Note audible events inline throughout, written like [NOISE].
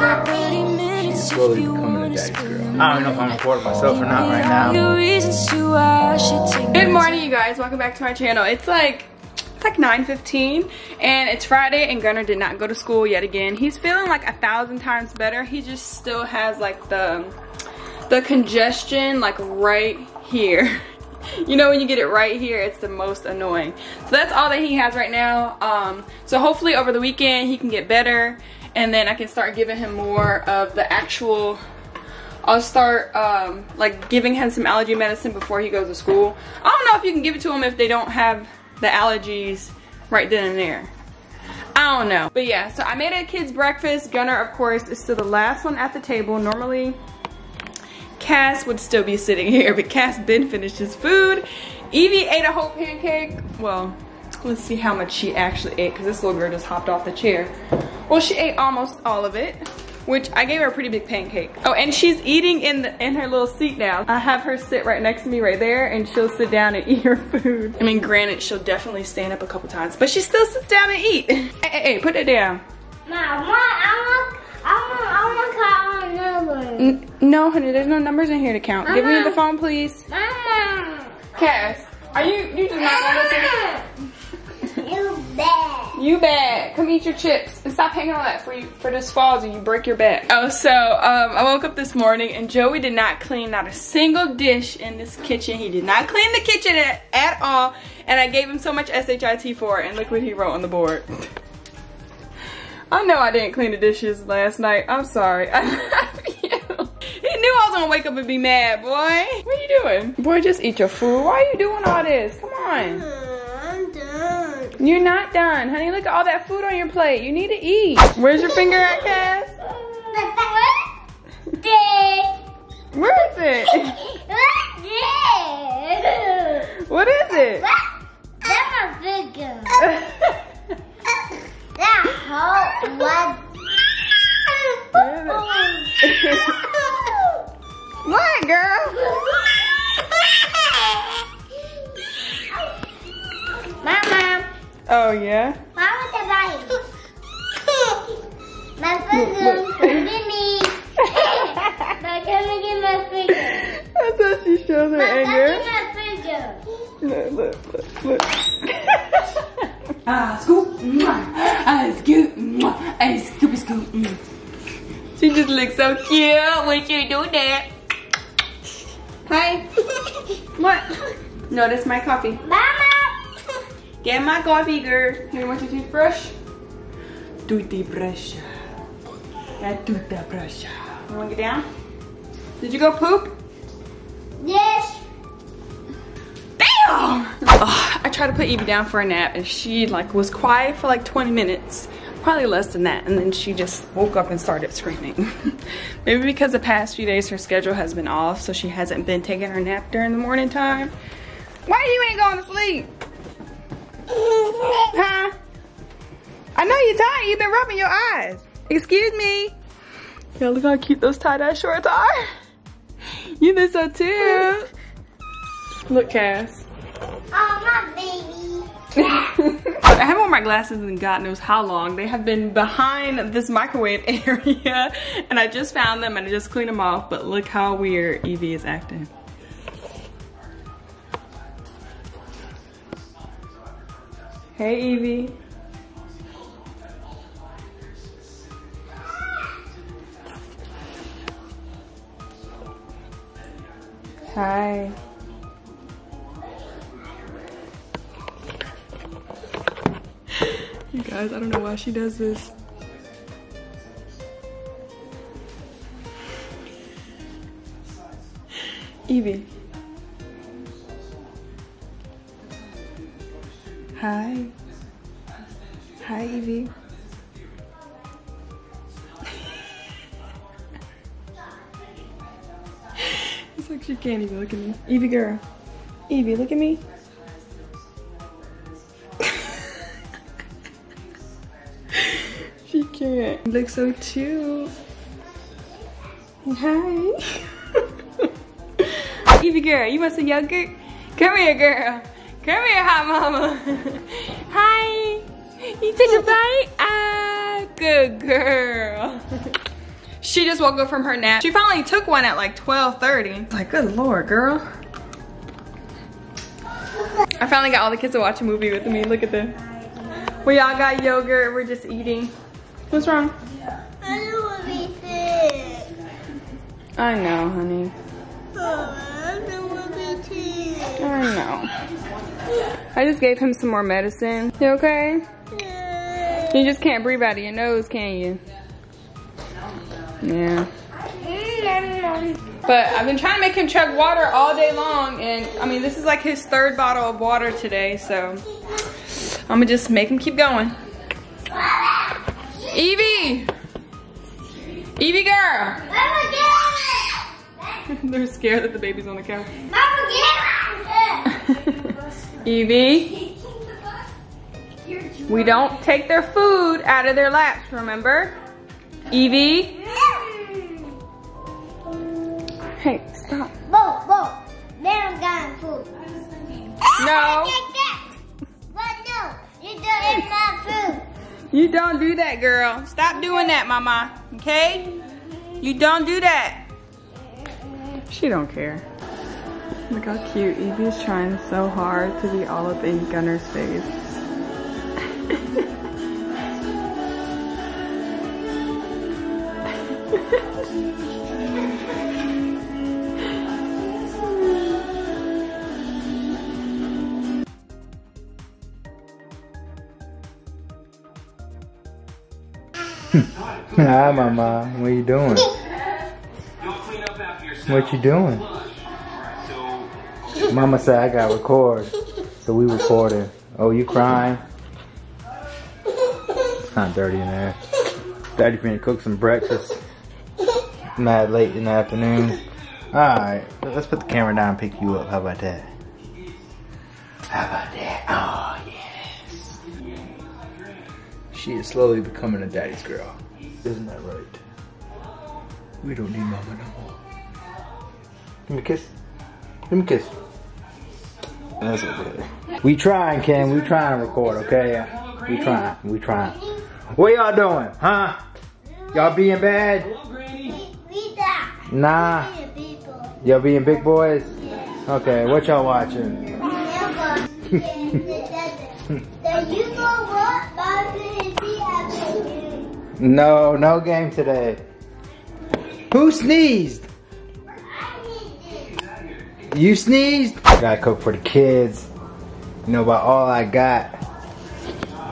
got 30 minutes Slowly becoming a daddy's girl. I don't know if I'm recording myself or not right now. Your reasons to why I should take Good morning, you guys. Welcome back to my channel. It's like it's like 9:15, and it's Friday, and Gunnar did not go to school yet again. He's feeling like a thousand times better. He just still has like the the congestion like right here. [LAUGHS] You know when you get it right here, it's the most annoying. So that's all that he has right now. Um, so hopefully over the weekend he can get better, and then I can start giving him more of the actual I'll start um, like giving him some allergy medicine before he goes to school. I don't know if you can give it to him if they don't have the allergies right then and there. I don't know. But yeah, so I made a kid's breakfast. Gunnar, of course, is still the last one at the table. Normally, Cass would still be sitting [LAUGHS] here, but Cass been finished his food. Evie ate a whole pancake. Well, let's see how much she actually ate because this little girl just hopped off the chair. Well, she ate almost all of it which I gave her a pretty big pancake. Oh, and she's eating in the in her little seat now. I have her sit right next to me right there and she'll sit down and [LAUGHS] eat her food. I mean, granted, she'll definitely stand up a couple times, but she still sits down and eat. [LAUGHS] hey, hey, hey, put it down. Mom, I want, I want, I want to call a number. N no, honey, there's no numbers in here to count. Give me the phone, please. Mama, Cass, are you, you just not gonna listen? You bad. You bad. Come eat your chips and stop hanging on that for you for this falls and you break your back. Oh, so um, I woke up this morning and Joey did not clean not a single dish in this kitchen. He did not clean the kitchen at, at all, and I gave him so much shit for it. And look what he wrote on the board. I know I didn't clean the dishes last night. I'm sorry. [LAUGHS] I. He knew I was gonna wake up and be mad, boy. What are you doing? Boy, just eat your food. Why are you doing all this? Come on. You're not done, honey. Look at all that food on your plate. You need to eat. Where's your finger at, Cass? Where is it? What is it? What? That's my finger. That whole [LAUGHS] what? what, girl? [LAUGHS] Oh, yeah? why would I? My finger. Give me. But can I get my finger? I thought she shows her Mom, give anger. my finger. Look, look, look, look. [LAUGHS] Ah, scoop. Mwah. Ah, scoop. Mwah. Ah, scoop, scoop. Mm. She just looks so cute when she do that. Hi. What? No, that's my coffee. Mama. Get my coffee, girl. Here, want your toothbrush? Toothbrush. That toothbrush. You wanna get down? Did you go poop? Yes. Damn! Ugh, I tried to put Evie down for a nap and she like was quiet for like 20 minutes. Probably less than that. And then she just woke up and started screaming. [LAUGHS] Maybe because the past few days her schedule has been off so she hasn't been taking her nap during the morning time. Why you ain't going to sleep? Huh? I know you're tired. You've been rubbing your eyes. Excuse me. Yeah, look how cute those tie-dye shorts are. You look so too. Look, Cass. Oh, my baby. [LAUGHS] I haven't worn my glasses in God knows how long. They have been behind this microwave [LAUGHS] area and I just found them and I just cleaned them off. But look how weird Evie is acting. Hey Evie. Hi. You guys, I don't know why she does this. Evie. Hi. Hi, Evie. it's like she can't even look at me. Evie girl. Evie, look at me. she can't. You look so cute. Hi. [LAUGHS] Evie girl, you want some yogurt? Come here, girl. Come here, hot mama. [LAUGHS] Hi. You took a bite? Ah, good girl. [LAUGHS] She just woke up from her nap. She finally took one at like 12.30. Like, good lord, girl. I finally got all the kids to watch a movie with me. Look at this. We all got yogurt. We're just eating. What's wrong? I don't want to be sick. I know, honey. Oh, I don't want to be sick. I know. I just gave him some more medicine. You okay? You just can't breathe out of your nose, can you? Yeah. But I've been trying to make him chug water all day long, and I mean, this is like his third bottle of water today, so I'm gonna just make him keep going. Evie! Evie girl! [LAUGHS] They're scared that the baby's on the couch. Mama, get Evie, we don't take their food out of their laps, remember? Evie? Hey, stop. Bo, man, got food. No. But no, you don't eat my food. You don't do that, girl. Stop doing that, mama. Okay? You don't do that. She don't care. Look how cute. Evie is trying so hard to be all up in Gunner's face. [LAUGHS] Hi, mama. What are you doing? What you doing? Mama said I gotta record, so we recorded. Oh, you crying? It's of dirty in there. Daddy finna cook some breakfast. Mad late in the afternoon. Alright, let's put the camera down and pick you up. How about that? How about that? Oh, yes. She is slowly becoming a daddy's girl. Isn't that right? We don't need mama no more. Give me a kiss. Give me a kiss. That's. We trying, Ken. We trying to record, okay? We trying. We trying. What y'all doing, huh? Y'all being bad? Nah. Y'all being big boys? Okay, what y'all watching? No, no game today. Who sneezed? You sneezed? Gotta cook for the kids. You know about all I got.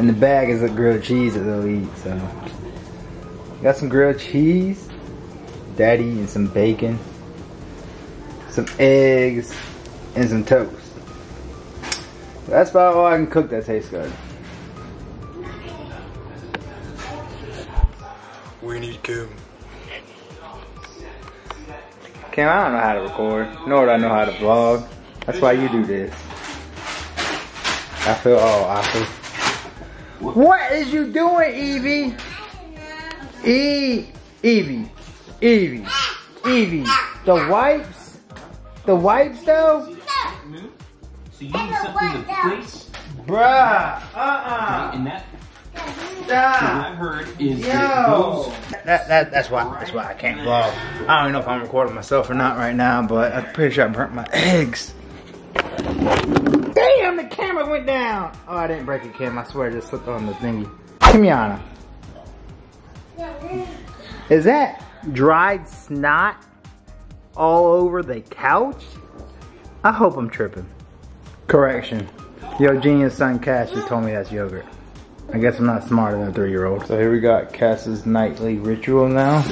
In the bag is a grilled cheese that they'll eat, so. Got some grilled cheese, daddy, and some bacon, some eggs, and some toast. That's about all I can cook that tastes good. We need to. Cam, I don't know how to record, nor do I know how to vlog. That's why you do this. I feel oh, all awkward. What is you doing, Evie? E Evie. Evie. Evie. The wipes? The wipes though? So you need something to place, Bruh. Uh-uh. and that what Stop. I've heard is Yo. those That, that, that's why that's why I can't vlog. I don't even know if I'm recording myself or not right now, but I'm pretty sure I burnt my eggs. Damn, the camera went down. Oh, I didn't break it, Kim. I swear, I just slipped on the thingy. Kimiana, is that dried snot all over the couch? I hope I'm tripping. Correction. Yo, genius son Cassie told me that's yogurt. I guess I'm not smarter than a three-year-old. So here we got Cass's nightly ritual now.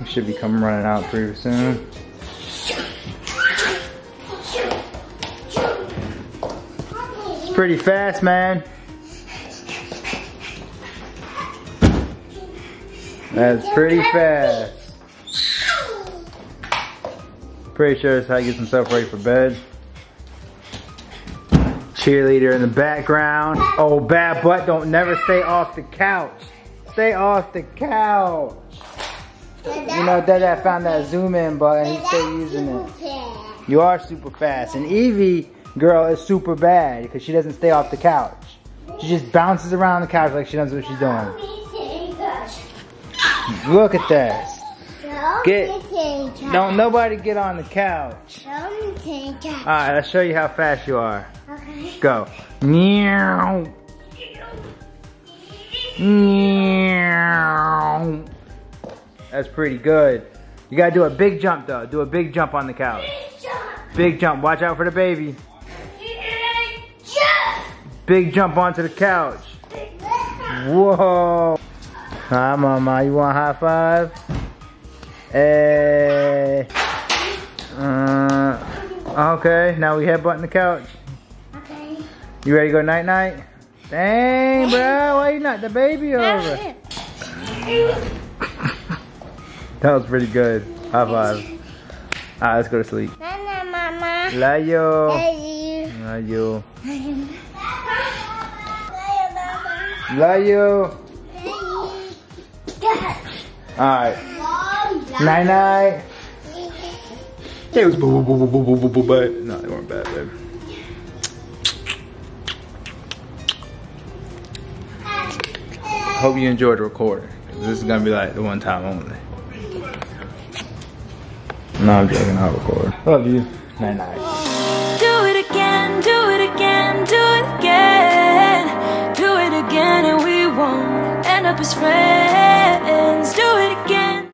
It should be coming running out pretty soon. Pretty fast, man. That's pretty fast. Pretty sure that's how he gets himself ready for bed. Cheerleader in the background. Oh, bad butt don't never stay off the couch. Stay off the couch. You know, Dad found that zoom in button. He's still using it. You are super fast. And Evie, girl, is super bad because she doesn't stay off the couch. She just bounces around the couch like she knows what she's doing. Look at. Don't Get-. Don't nobody get on the couch. Alright, let's show you how fast you are. Go. Meow. Meow. That's pretty good. You gotta do a big jump though. Do a big jump on the couch. Big jump. Watch out for the baby. Big jump onto the couch. Whoa. Hi, mama. You want a high five? Hey. Uh, okay, now we headbutting the couch. Okay. You ready to go night night? Dang, bro, why you not the baby over? [LAUGHS] That was pretty good. High five. Alright, let's go to sleep. Nana, mama. Love you. Love you. you. [LAUGHS] Love you. Alright. Night night. It was boo boo boo boo boo boo boo but no, they weren't bad, baby. Hope you enjoyed the recording. This is gonna be like the one time only. No, I'm joking. I'll record. Love you. Night night. can and we won't end up as friends. Do it again.